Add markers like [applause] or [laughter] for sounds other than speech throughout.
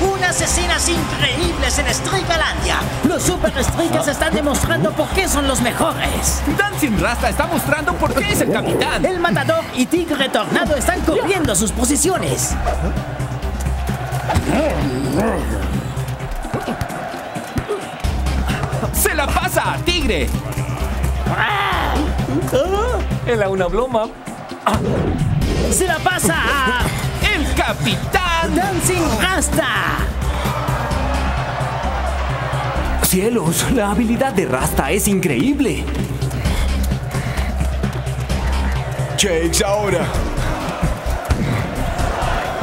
Unas escenas increíbles en Strikalandia. Los Super Strikas están demostrando por qué son los mejores. Dancing Rasta está mostrando por qué es el capitán. El Matador y Tigre Tornado están cubriendo sus posiciones. ¡Se la pasa, Tigre! Era una broma. Se la pasa a ¡El capitán! Dancing Rasta. ¡Cielos! La habilidad de Rasta es increíble. Shakes ahora.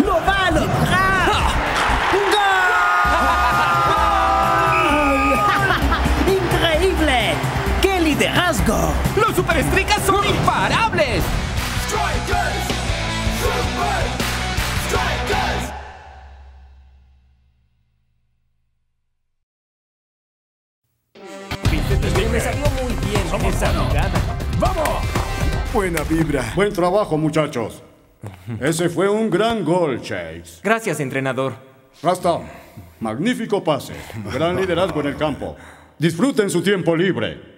¡Lo va a lograr! ¡Gol! ¡Increíble! ¡Qué liderazgo! ¡Los Super Strikers son imparables! Vibra. Buen trabajo, muchachos. Ese fue un gran gol, Shakes. Gracias, entrenador. Rasta, magnífico pase. Gran liderazgo en el campo. Disfruten su tiempo libre.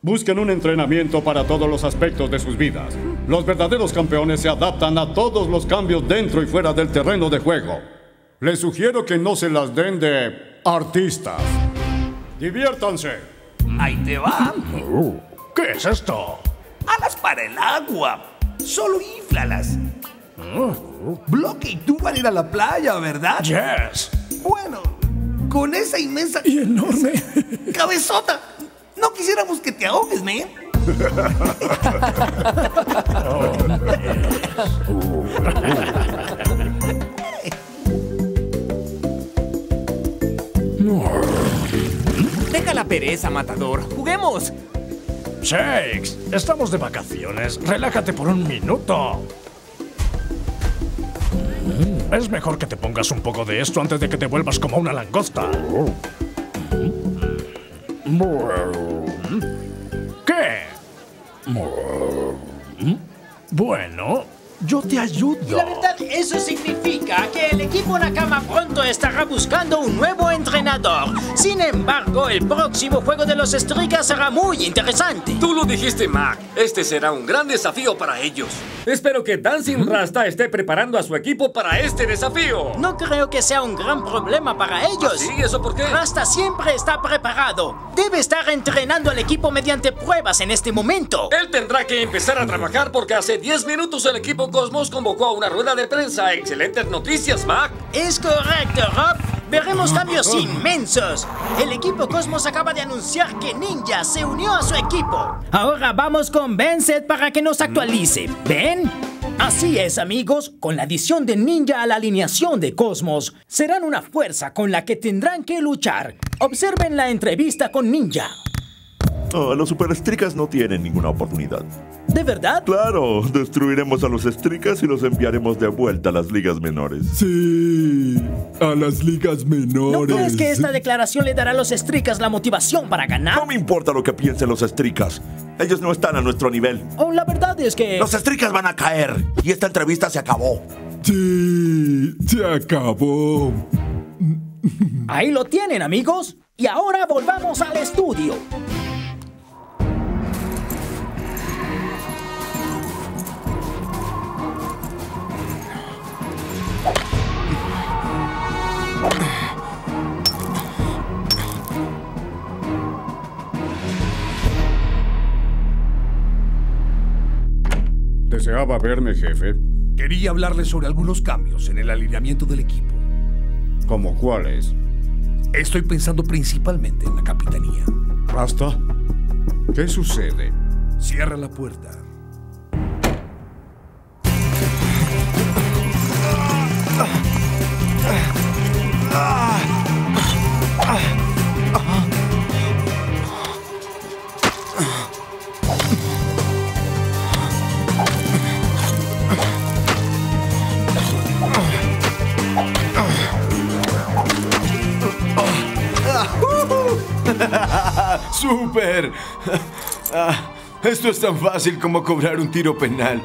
Busquen un entrenamiento para todos los aspectos de sus vidas. Los verdaderos campeones se adaptan a todos los cambios dentro y fuera del terreno de juego. Les sugiero que no se las den de artistas. Diviértanse. Ahí te va. ¿Qué es esto? Alas para el agua. Solo inflalas. Bloque y tú van a ir a la playa, ¿verdad? Yes. Bueno, con esa inmensa Y enorme. [laughs] cabezota. No quisiéramos que te ahogues, man. [laughs] [laughs] Deja la pereza, matador. ¡Juguemos! Shakes, estamos de vacaciones. Relájate por un minuto. Mm, Es mejor que te pongas un poco de esto antes de que te vuelvas como una langosta. ¿Qué? Bueno, yo te ayudo. La verdad, eso significa que el equipo Nakama pronto estará buscando un nuevo entrenador. Sin embargo, el próximo juego de los Strikas será muy interesante. Tú lo dijiste, Mac. Este será un gran desafío para ellos. Espero que Dancing Rasta esté preparando a su equipo para este desafío. No creo que sea un gran problema para ellos. ¿Sí? ¿Eso por qué? Rasta siempre está preparado. Debe estar entrenando al equipo mediante pruebas en este momento. Él tendrá que empezar a trabajar porque hace 10 minutos el equipo Cosmos convocó a una rueda de prensa. Excelentes noticias, Mac. Es correcto, Rob. Veremos cambios inmensos. El equipo Cosmos acaba de anunciar que Ninja se unió a su equipo. Ahora vamos con Benset para que nos actualice. ¿Ven? Así es, amigos. Con la adición de Ninja a la alineación de Cosmos, serán una fuerza con la que tendrán que luchar. Observen la entrevista con Ninja. Oh, los Super Stricas no tienen ninguna oportunidad. ¿De verdad? Claro, destruiremos a los Stricas y los enviaremos de vuelta a las ligas menores. Sí, a las ligas ¿No menores. crees que esta declaración le dará a los Stricas la motivación para ganar? No me importa lo que piensen los Stricas. Ellos no están a nuestro nivel. Oh, la verdad es que... Los Stricas van a caer y esta entrevista se acabó. Sí, se acabó. Ahí lo tienen, amigos. Y ahora volvamos al estudio. ¿Deseaba verme, jefe? Quería hablarles sobre algunos cambios en el alineamiento del equipo. ¿Como cuáles? Estoy pensando principalmente en la capitanía. ¿Rasta? ¿Qué sucede? Cierra la puerta. [laughs] ¡Súper! Ah, esto es tan fácil como cobrar un tiro penal.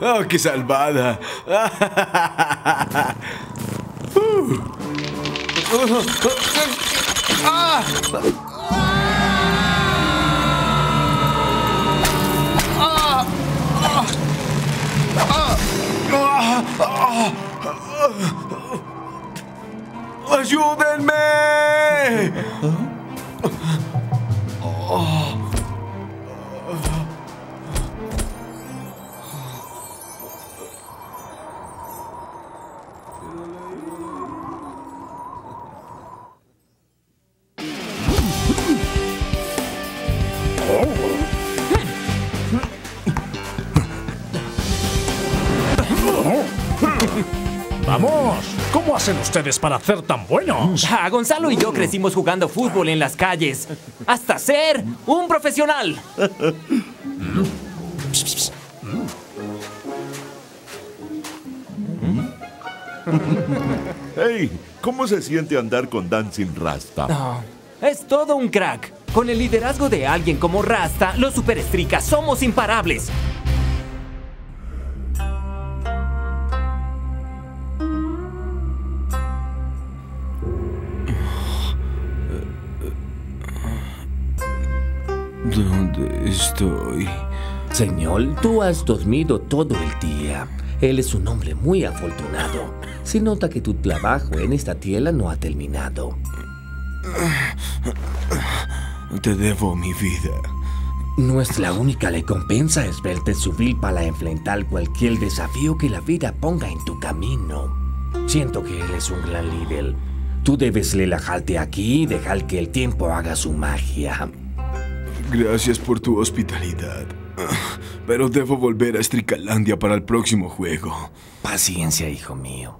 ¡Oh, qué salvada! ¡Ayúdenme! Hacen ustedes para ser tan buenos? Ah, Gonzalo y yo crecimos jugando fútbol en las calles. Hasta ser un profesional. ¡Hey! ¿Cómo se siente andar con Dancing Rasta? Ah, es todo un crack. Con el liderazgo de alguien como Rasta, los superestricas somos imparables. ¿Dónde estoy? Señor, tú has dormido todo el día. Él es un hombre muy afortunado. Se nota que tu trabajo en esta tierra no ha terminado. Te debo mi vida. Nuestra única recompensa es verte subir para enfrentar cualquier desafío que la vida ponga en tu camino. Siento que él es un gran líder. Tú debes relajarte aquí y dejar que el tiempo haga su magia. Gracias por tu hospitalidad. Pero debo volver a Stricalandia para el próximo juego. Paciencia, hijo mío.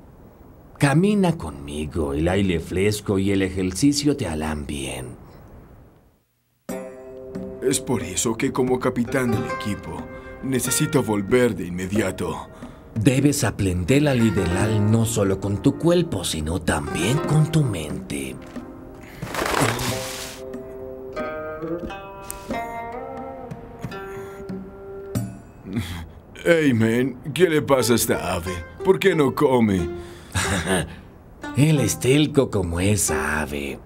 Camina conmigo, el aire fresco y el ejercicio te harán bien. Es por eso que como capitán del equipo, necesito volver de inmediato. Debes aprender a liderar no solo con tu cuerpo, sino también con tu mente. Hey, man, ¿qué le pasa a esta ave? ¿Por qué no come? [laughs] Él es telco como esa ave.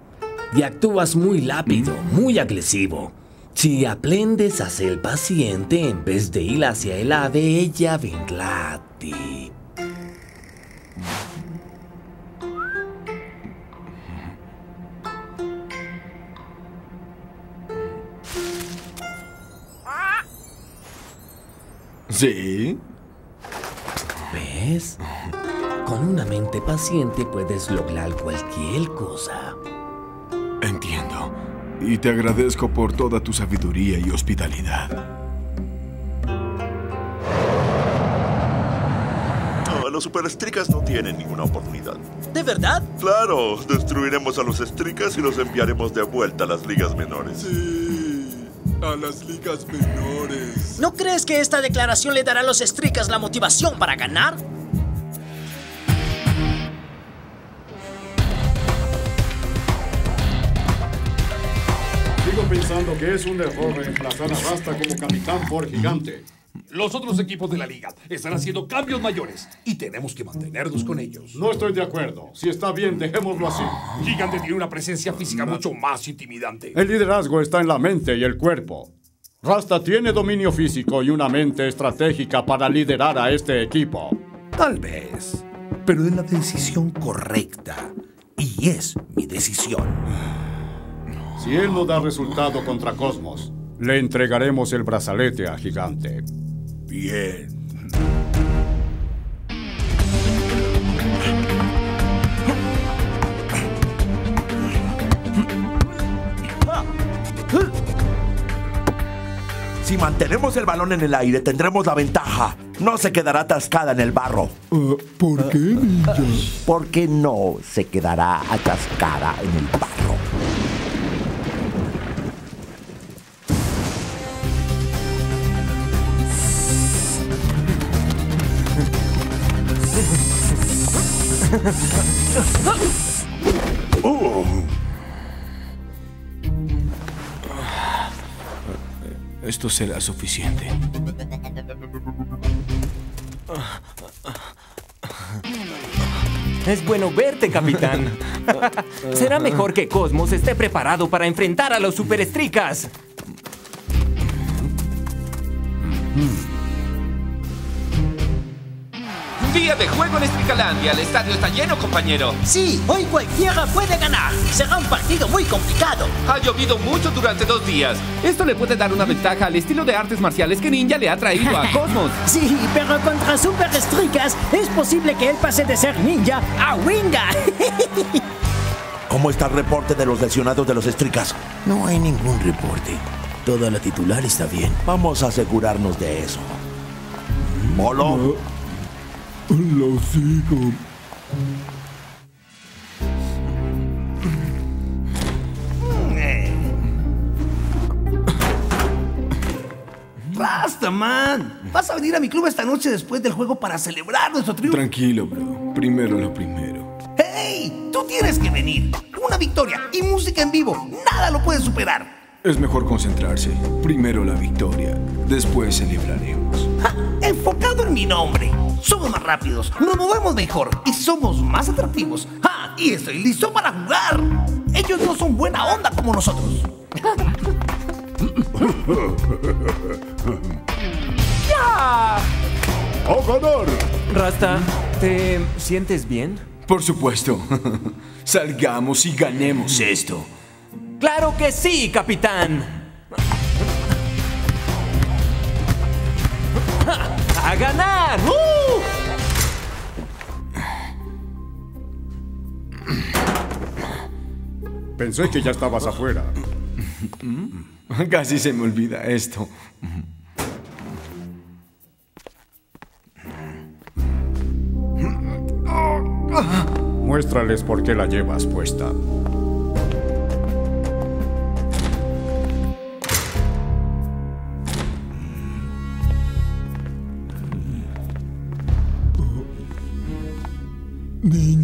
Y actúas muy rápido, muy agresivo. Si aprendes a ser paciente en vez de ir hacia el ave, ella vendrá a ti. ¿Sí? ¿Ves? Con una mente paciente puedes lograr cualquier cosa. Entiendo. Y te agradezco por toda tu sabiduría y hospitalidad. No, los superestricas no tienen ninguna oportunidad. ¿De verdad? Claro, destruiremos a los estricas y los enviaremos de vuelta a las ligas menores. A las ligas menores. ¿No crees que esta declaración le dará a los estricas la motivación para ganar? Sigo pensando que es un error reemplazar a Rasta como capitán por gigante. Los otros equipos de la liga están haciendo cambios mayores y tenemos que mantenernos con ellos. No estoy de acuerdo. Si está bien, dejémoslo así. Gigante tiene una presencia física mucho más intimidante. El liderazgo está en la mente y el cuerpo. Rasta tiene dominio físico y una mente estratégica para liderar a este equipo. Tal vez, pero es la decisión correcta. Y es mi decisión. Si él no da resultado contra Cosmos, le entregaremos el brazalete a Gigante. Bien. Si mantenemos el balón en el aire, tendremos la ventaja. No se quedará atascada en el barro. ¿Por qué, ninja? Porque no se quedará atascada en el barro. Esto será suficiente. Es bueno verte, capitán. [laughs] Será mejor que Cosmos esté preparado para enfrentar a los superestricas. De juego en Estricalandia. El estadio está lleno, compañero. Sí, hoy cualquiera puede ganar. Será un partido muy complicado. Ha llovido mucho durante dos días. Esto le puede dar una ventaja al estilo de artes marciales que Ninja le ha traído a [laughs] Cosmos. Sí, pero contra Super Estricas es posible que él pase de ser ninja a Winga. [laughs] ¿Cómo está el reporte de los lesionados de los estricas? No hay ningún reporte. Toda la titular está bien. Vamos a asegurarnos de eso. Molo. Lo sigo. Rastaman, vas a venir a mi club esta noche después del juego para celebrar nuestro triunfo. Tranquilo, bro. Primero lo primero. ¡Hey! Tú tienes que venir. Una victoria y música en vivo. Nada lo puede superar. Es mejor concentrarse. Primero la victoria. Después celebraremos. Ja, enfocado en mi nombre. Somos más rápidos, nos movemos mejor y somos más atractivos. ¡Ah! Y estoy listo para jugar. Ellos no son buena onda como nosotros. [laughs] ¡Ya! ¡A ganar! Rasta, ¿te sientes bien? Por supuesto. [laughs] Salgamos y ganemos esto. ¡Claro que sí, capitán! ¡A ganar! ¡Uh! Pensé que ya estabas afuera. Casi se me olvida esto. Muéstrales por qué la llevas puesta.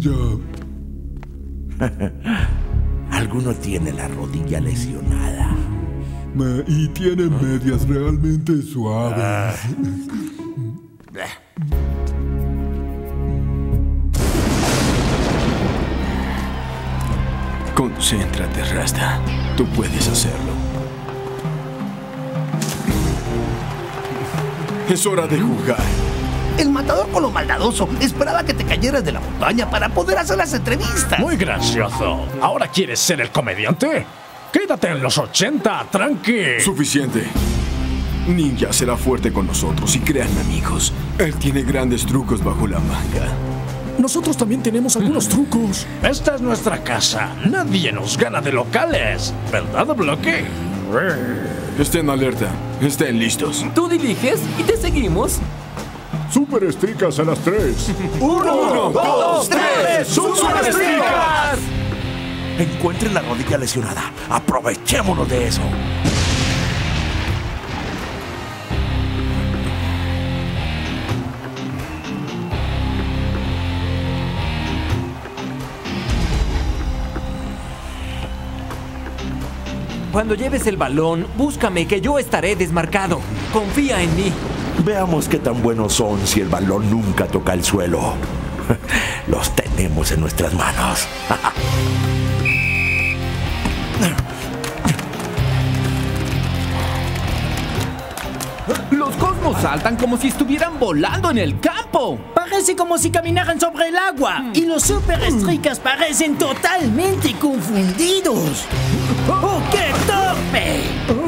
Ninja. [laughs] Alguno tiene la rodilla lesionada. Me- y tiene medias realmente suaves. [laughs] Concéntrate, Rasta. Tú puedes hacerlo. Es hora de jugar. El matador con lo maldadoso esperaba que te cayeras de la montaña para poder hacer las entrevistas. Muy gracioso. ¿Ahora quieres ser el comediante? Quédate en los 80, tranqui. Suficiente. Ninja será fuerte con nosotros y crean amigos. Él tiene grandes trucos bajo la manga. Nosotros también tenemos algunos [laughs] trucos. Esta es nuestra casa. Nadie nos gana de locales. ¿Verdad, Bloque? Estén alerta. Estén listos. Tú diriges y te seguimos. Super estricas a las tres. [laughs] ¡Uno, dos, tres! ¡Super Estricas! Encuentren la rodilla lesionada. Aprovechémonos de eso. Cuando lleves el balón, búscame que yo estaré desmarcado. Confía en mí. Veamos qué tan buenos son si el balón nunca toca el suelo. [laughs] Los tenemos en nuestras manos. [laughs] Los cosmos saltan como si estuvieran volando en el campo. Parece como si caminaran sobre el agua. Y los super estricas parecen totalmente confundidos. [laughs] ¡Oh, qué torpe!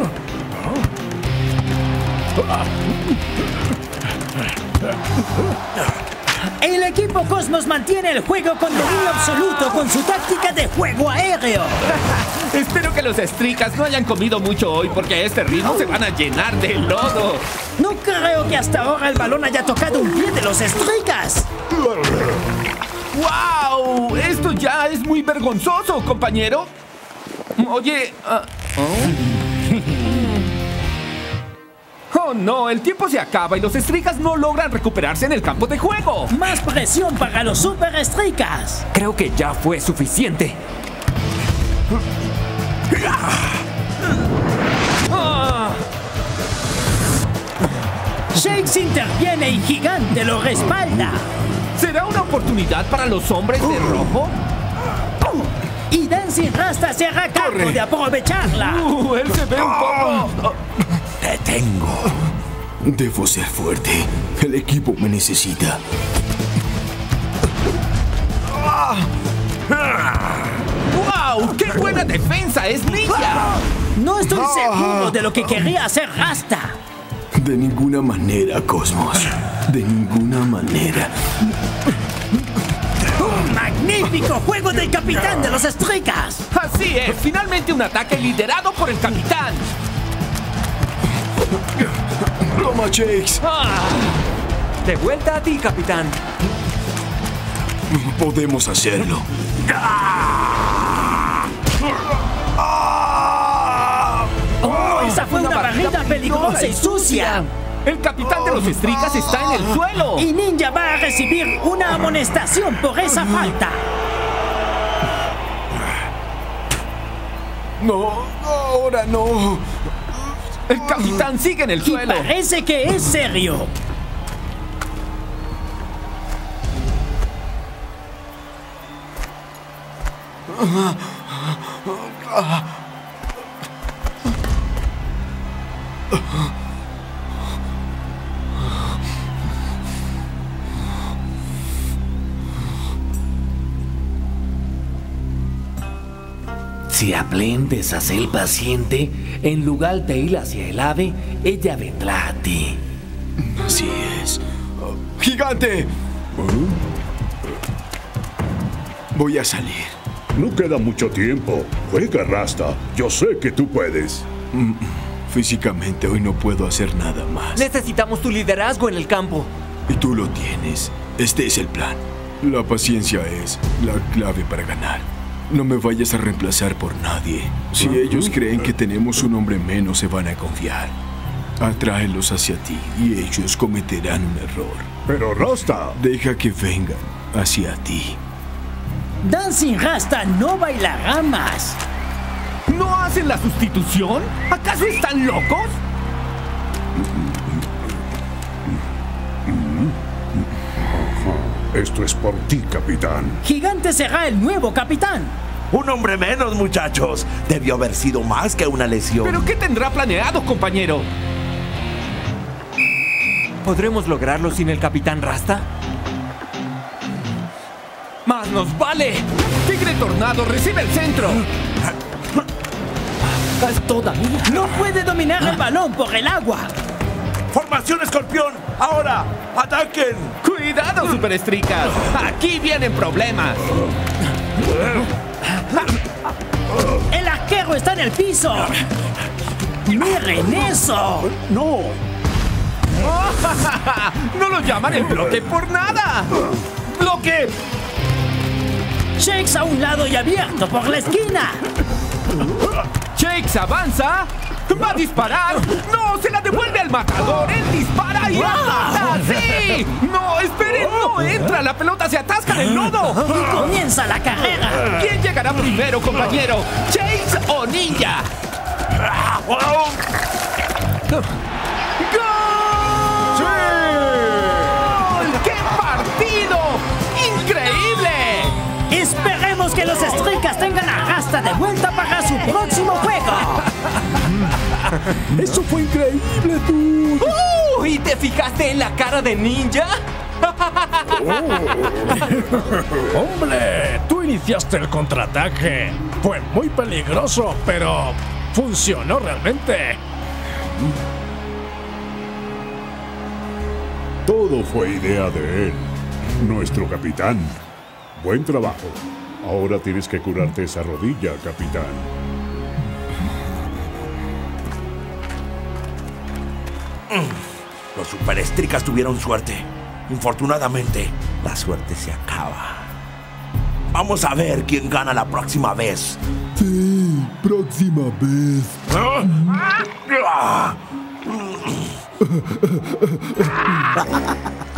El equipo Cosmos mantiene el juego con dominio absoluto con su táctica de juego aéreo. [laughs] Espero que los estricas no hayan comido mucho hoy porque a este ritmo se van a llenar de lodo. No creo que hasta ahora el balón haya tocado un pie de los estricas. ¡Wow! Esto ya es muy vergonzoso, compañero. Oye... ah, oh. Oh, no, el tiempo se acaba y los estricas no logran recuperarse en el campo de juego. Más presión para los super estricas. Creo que ya fue suficiente. Ah. Shakes interviene y Gigante lo respalda. ¿Será una oportunidad para los hombres de rojo? Y Dancing Rasta se hará cargo de aprovecharla. Uh, él se ve un poco... Te tengo. Debo ser fuerte. El equipo me necesita. ¡Wow! ¡Qué buena defensa es Ninja! No estoy seguro de lo que quería hacer Rasta. De ninguna manera, Cosmos. De ninguna manera. ¡Un magnífico juego del capitán de los Estricas! Así es, finalmente un ataque liderado por el capitán. Toma, Shakes. Ah, de vuelta a ti, capitán. Podemos hacerlo. ¡Oh, esa fue una barrida peligrosa y sucia! El capitán de los estricas está en el suelo. Y Ninja va a recibir una amonestación por esa falta. No, ahora no. El capitán sigue en el Y suelo. parece que es serio. Si aprendes a ser paciente, en lugar de ir hacia el ave, ella vendrá a ti. Así es. ¡Gigante! Voy a salir. No queda mucho tiempo. Juega, Rasta. Yo sé que tú puedes. Mm, Físicamente hoy no puedo hacer nada más. Necesitamos tu liderazgo en el campo. Y tú lo tienes. Este es el plan. La paciencia es la clave para ganar. No me vayas a reemplazar por nadie. Si ellos creen que tenemos un hombre menos, se van a confiar. Atráelos hacia ti y ellos cometerán un error. Pero Rasta. Deja que vengan hacia ti. Dancing Rasta no bailará más. ¿No hacen la sustitución? ¿Acaso están locos? Esto es por ti, capitán. Gigante será el nuevo capitán. Un hombre menos, muchachos. Debió haber sido más que una lesión. ¿Pero qué tendrá planeado, compañero? ¿Podremos lograrlo sin el capitán Rasta? ¡Más nos vale! ¡Tigre Tornado recibe el centro! Todavía. No puede dominar el balón por el agua. ¡Formación escorpión! ¡Ahora! ¡Ataquen! ¡Cuidado, superestricas! ¡Aquí vienen problemas! El arquero está en el piso. ¡Miren eso! ¡No! [laughs] ¡No lo llaman el bloque por nada! ¡Bloque! Shakes a un lado y abierto por la esquina. Shakes avanza. ¡Va a disparar! ¡No! ¡Se la devuelve al matador! ¡Él dispara y la mata! ¡Sí! ¡No! ¡Esperen! ¡No entra! ¡La pelota se atasca en el lodo! Y comienza la carrera. ¿Quién llegará primero, compañero? ¿Chase o Ninja? ¡Gol! ¡Qué partido! ¡Increíble! Esperemos que los Estricas tengan a Rasta de vuelta para su próximo juego. [laughs] [laughs] ¡Eso fue increíble, tú! ¡Uh! ¿Y te fijaste en la cara de Ninja? [laughs] ¡Hombre! Tú iniciaste el contraataque. Fue muy peligroso, pero funcionó realmente. Todo fue idea de él, nuestro capitán. Buen trabajo. Ahora tienes que curarte esa rodilla, capitán. Los superestricas tuvieron suerte. Infortunadamente, la suerte se acaba. Vamos a ver quién gana la próxima vez. Sí, próxima vez. Ah. [laughs]